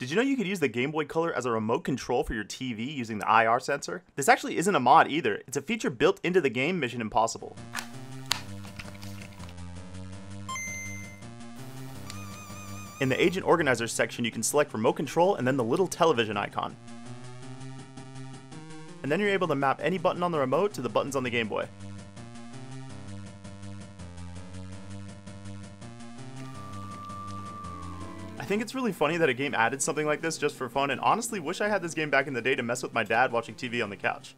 Did you know you could use the Game Boy Color as a remote control for your TV using the IR sensor? This actually isn't a mod either, it's a feature built into the game Mission Impossible. In the Agent Organizers section, you can select remote control and then the little television icon. And then you're able to map any button on the remote to the buttons on the Game Boy. Think it's really funny that a game added something like this just for fun and honestly wish I had this game back in the day to mess with my dad watching TV on the couch.